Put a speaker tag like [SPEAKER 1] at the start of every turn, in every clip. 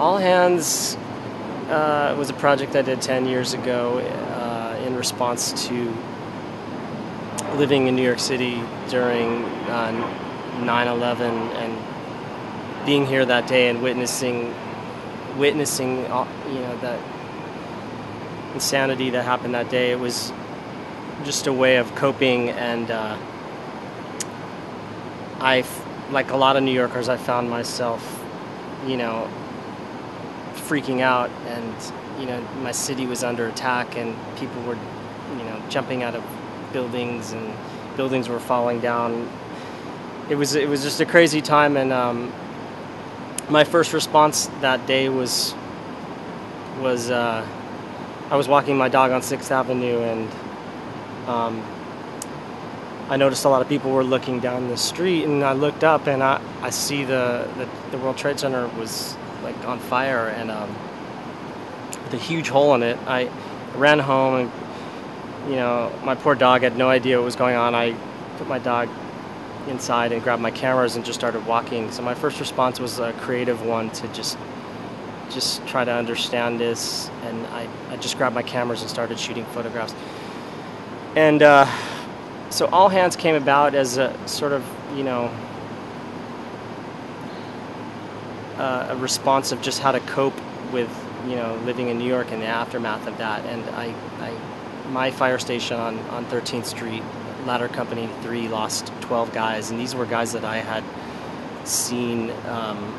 [SPEAKER 1] All Hands uh, was a project I did 10 years ago uh, in response to living in New York City during uh, 9 11 and being here that day and witnessing witnessing uh, you know that insanity that happened that day it was just a way of coping and uh, I like a lot of New Yorkers I found myself you know freaking out and you know my city was under attack and people were you know jumping out of buildings and buildings were falling down. It was it was just a crazy time and um, my first response that day was was uh, I was walking my dog on Sixth Avenue and um, I noticed a lot of people were looking down the street and I looked up and I, I see the, the, the World Trade Center was like on fire and um, with a huge hole in it. I ran home and you know my poor dog had no idea what was going on. I put my dog inside and grabbed my cameras and just started walking. So my first response was a creative one to just just try to understand this and I, I just grabbed my cameras and started shooting photographs. And uh, so all hands came about as a sort of you know uh, a response of just how to cope with you know living in New York and the aftermath of that. And I, I my fire station on, on 13th Street, Ladder Company 3, lost 12 guys, and these were guys that I had seen. Um,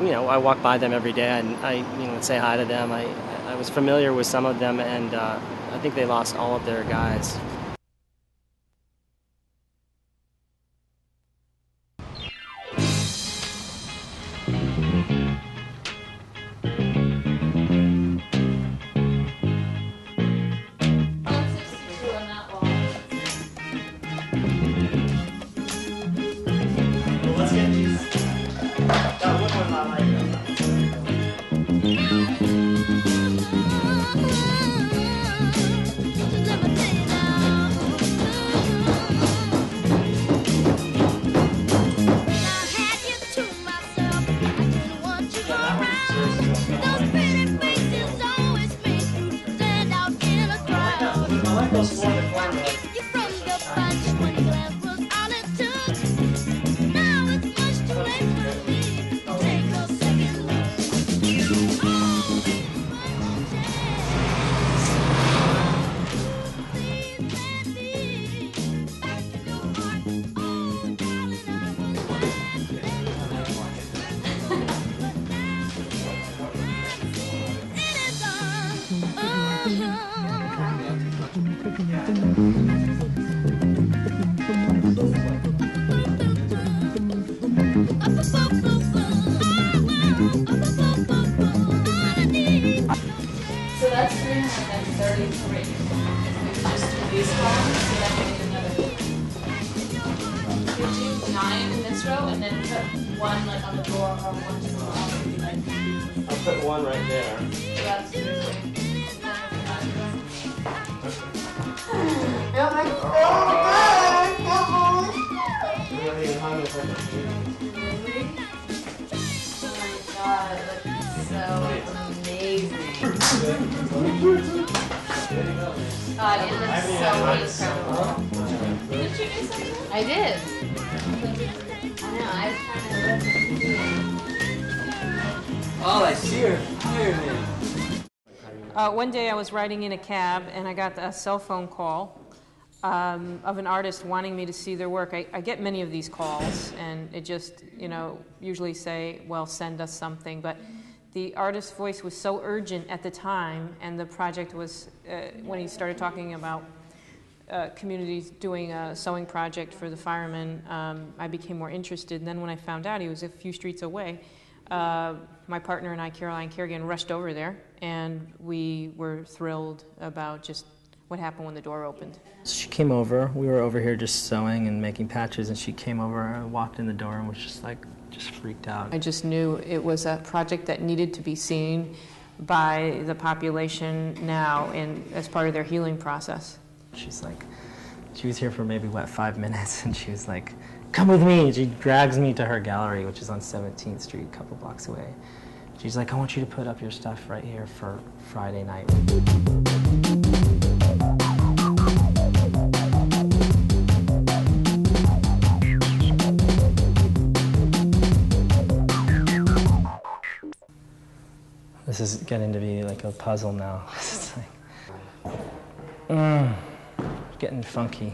[SPEAKER 1] you know, I walk by them every day, and I you know would say hi to them. I I was familiar with some of them, and uh, I think they lost all of their guys
[SPEAKER 2] nine row and then put one like on the door or one to the wall. Like,
[SPEAKER 1] I'll put one right there.
[SPEAKER 2] so that's three. Oh my god, that's so amazing. God, it looks so incredible. Did you do something? I did. To.
[SPEAKER 3] Oh, I see here.
[SPEAKER 4] Uh, one day I was riding in a cab and I got a cell phone call um, of an artist wanting me to see their work. I, I get many of these calls and it just, you know, usually say, well, send us something. But the artist's voice was so urgent at the time and the project was, uh, when he started talking about uh, communities doing a sewing project for the firemen, um, I became more interested. And then when I found out he was a few streets away, uh, my partner and I, Caroline Kerrigan, rushed over there, and we were thrilled about just what happened when the door opened.
[SPEAKER 1] She came over. We were over here just sewing and making patches, and she came over and walked in the door and was just like, just freaked out.
[SPEAKER 4] I just knew it was a project that needed to be seen by the population now and as part of their healing process.
[SPEAKER 1] She's like, she was here for maybe, what, five minutes, and she was like, come with me. She drags me to her gallery, which is on 17th Street, a couple blocks away. She's like, I want you to put up your stuff right here for Friday night. This is getting to be like a puzzle now. It's like, mm, getting funky.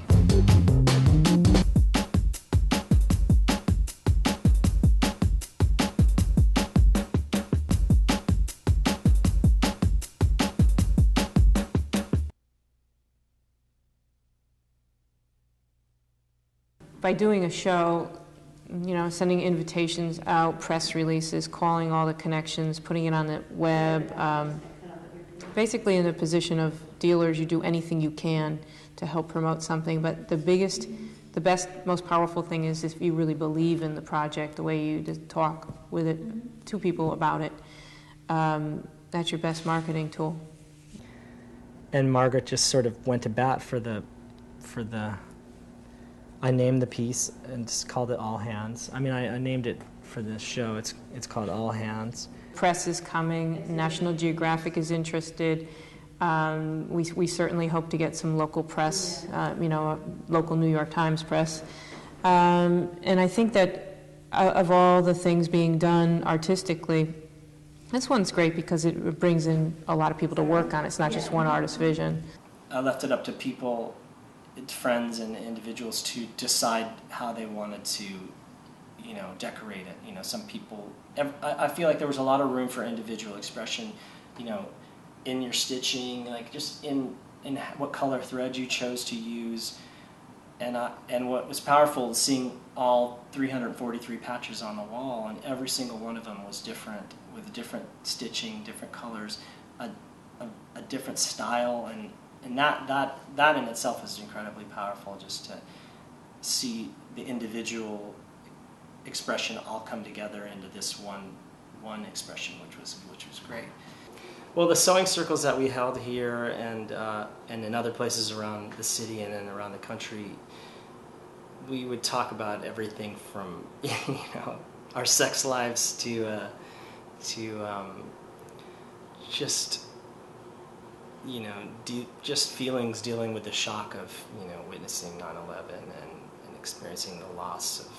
[SPEAKER 4] by doing a show, you know, sending invitations out, press releases, calling all the connections, putting it on the web, um, basically in the position of dealers, you do anything you can to help promote something. But the biggest, the best, most powerful thing is if you really believe in the project, the way you talk with it to people about it. Um, that's your best marketing tool.
[SPEAKER 1] And Margaret just sort of went to bat for the, for the I named the piece and just called it All Hands. I mean, I, I, named it for this show. It's it's called All Hands.
[SPEAKER 4] Press is coming. National Geographic is interested. Um, we we certainly hope to get some local press. Uh, you know, local New York Times press. Um, and I think that uh, of all the things being done artistically, this one's great because it brings in a lot of people to work on. It's not just one artist's vision.
[SPEAKER 1] I left it up to people friends and individuals to decide how they wanted to, you know, decorate it. You know, some people. I feel like there was a lot of room for individual expression. You know, in your stitching, like just in in what color thread you chose to use, and I, and what was powerful is seeing all 343 patches on the wall, and every single one of them was different with different stitching, different colors, a, a, a different style, and and that that that in itself is incredibly powerful just to see the individual expression all come together into this one one expression which was which was great. Well the sewing circles that we held here and uh, and in other places around the city and then around the country we would talk about everything from you know our sex lives to uh, to um, just you know, de- just feelings dealing with the shock of, you know, witnessing 9-11 and, and experiencing the loss of,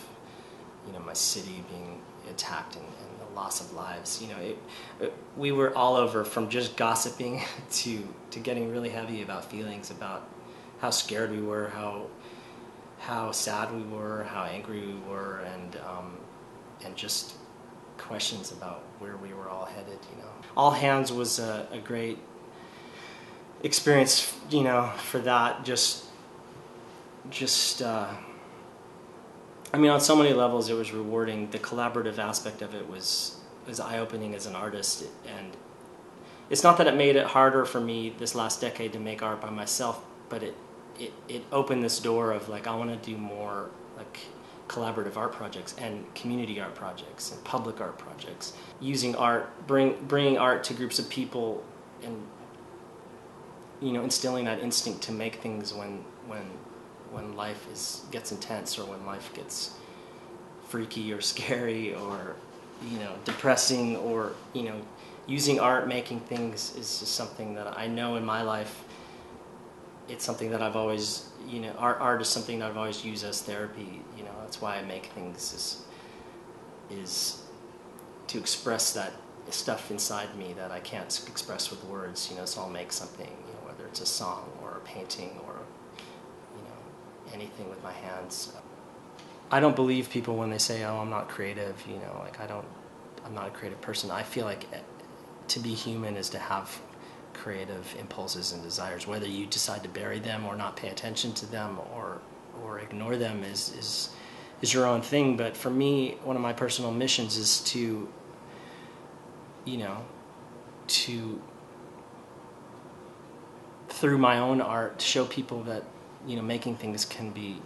[SPEAKER 1] you know, my city being attacked and, and the loss of lives. You know, it, it, we were all over from just gossiping to, to getting really heavy about feelings about how scared we were, how, how sad we were, how angry we were, and, um, and just questions about where we were all headed, you know. All Hands was a, a great experience, you know, for that. Just, just. Uh, I mean, on so many levels, it was rewarding. The collaborative aspect of it was was eye opening as an artist, and it's not that it made it harder for me this last decade to make art by myself, but it it, it opened this door of like I want to do more like collaborative art projects and community art projects and public art projects using art bring bringing art to groups of people and you know, instilling that instinct to make things when when when life is gets intense or when life gets freaky or scary or you know depressing or you know using art making things is just something that I know in my life. It's something that I've always you know art art is something that I've always used as therapy you know that's why I make things is is to express that stuff inside me that I can't express with words you know so I'll make something whether it's a song or a painting or you know anything with my hands. I don't believe people when they say, "Oh, I'm not creative." You know, like I don't, I'm not a creative person. I feel like eh, to be human is to have creative impulses and desires. Whether you decide to bury them or not pay attention to them or or ignore them is is is your own thing. But for me, one of my personal missions is to, you know, to through my own art to show people that you know making things can be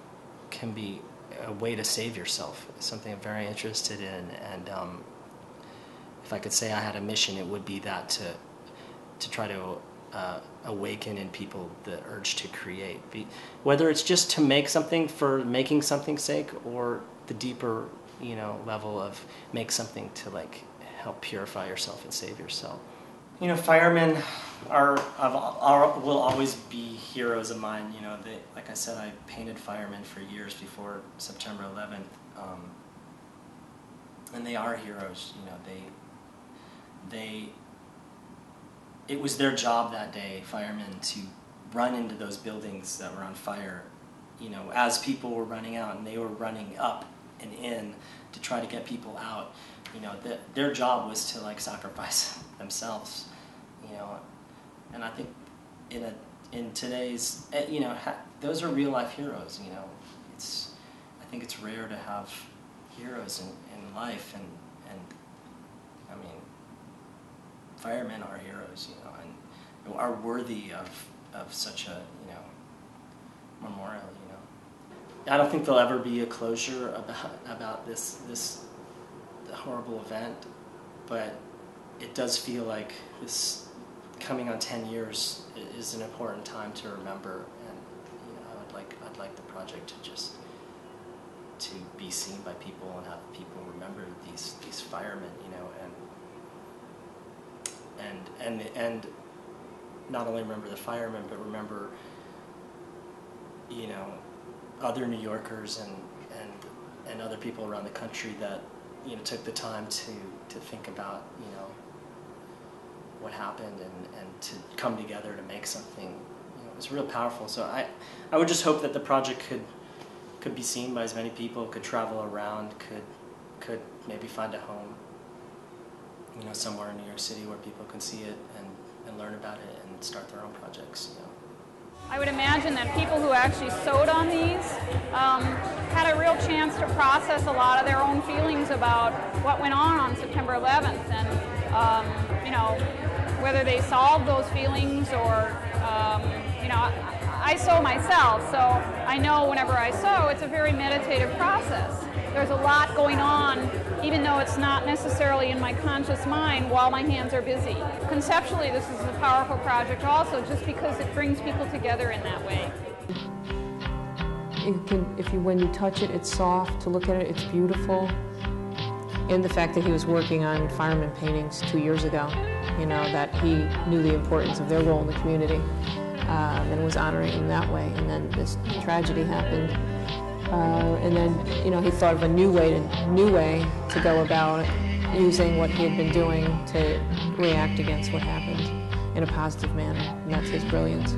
[SPEAKER 1] can be a way to save yourself. It's something I'm very interested in, and um, if I could say I had a mission, it would be that to to try to uh, awaken in people the urge to create. Be, whether it's just to make something for making something's sake, or the deeper you know level of make something to like help purify yourself and save yourself. You know, firemen are, are will always be heroes of mine. You know, they, like I said, I painted firemen for years before September 11th, um, and they are heroes. You know, they they it was their job that day, firemen, to run into those buildings that were on fire. You know, as people were running out, and they were running up and in to try to get people out. You know, the, their job was to like sacrifice themselves. You know, and I think in a in today's eh, you know ha, those are real life heroes. You know, it's I think it's rare to have heroes in, in life, and and I mean, firemen are heroes. You know, and are worthy of of such a you know memorial. You know, I don't think there'll ever be a closure about about this this horrible event, but it does feel like this coming on 10 years is an important time to remember and you know I would like I'd like the project to just to be seen by people and have people remember these these firemen you know and and and and not only remember the firemen but remember you know other New Yorkers and and and other people around the country that you know took the time to to think about you know what happened and, and to come together to make something. You know, it was real powerful. So I, I would just hope that the project could could be seen by as many people, could travel around, could could maybe find a home. You know, somewhere in New York City where people can see it and, and learn about it and start their own projects. You know.
[SPEAKER 5] I would imagine that people who actually sewed on these um, had a real chance to process a lot of their own feelings about what went on on September 11th, and um, you know, whether they solve those feelings or, um, you know, I, I sew myself, so I know whenever I sew, it's a very meditative process. There's a lot going on, even though it's not necessarily in my conscious mind while my hands are busy. Conceptually, this is a powerful project also, just because it brings people together in that way.
[SPEAKER 4] Can, if you, when you touch it, it's soft. To look at it, it's beautiful. And the fact that he was working on fireman paintings two years ago you know, that he knew the importance of their role in the community um, and was honoring them that way. And then this tragedy happened. Uh, and then, you know, he thought of a new way to, new way to go about using what he had been doing to react against what happened in a positive manner. And that's his brilliance.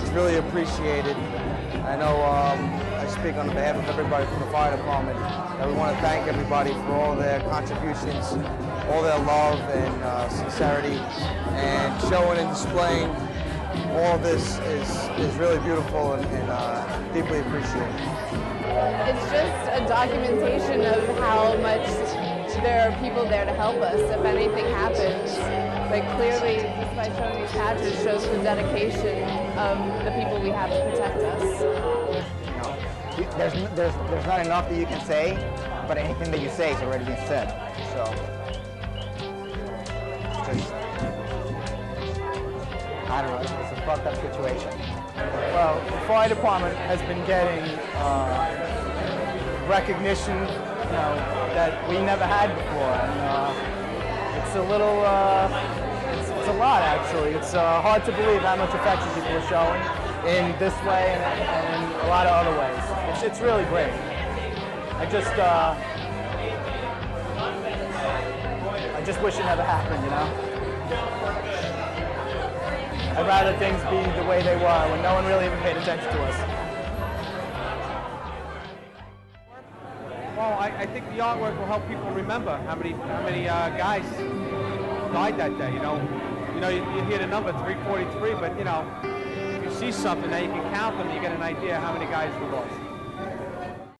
[SPEAKER 6] It's really appreciated. I know um, speak on behalf of everybody from the fire department that we want to thank everybody for all their contributions, all their love and uh, sincerity, and showing and displaying all this is, is really beautiful and, and uh, deeply appreciated.
[SPEAKER 7] It's just a documentation of how much there are people there to help us if anything happens. But clearly, just by showing these patches shows the dedication of the people we have to protect us
[SPEAKER 8] there's, there's, there's not enough that you can say, but anything that you say is already been said. So, just, I don't know, it's, a fucked up situation.
[SPEAKER 6] Well, the fire department has been getting uh, recognition, you know, that we never had before. And uh, it's a little, uh, it's, it's, a lot actually. It's uh, hard to believe how much affection people are showing in this way and, and in a lot of other ways. It's, it's really great. I just, uh, I just wish it never happened, you know? I'd rather things be the way they were when no one really even paid attention to us.
[SPEAKER 9] Well, I, I think the artwork will help people remember how many how many uh, guys died that day. You know, you know, you, you hear the number 343, but you know, if you see something now, you can count them. You get an idea how many guys were lost.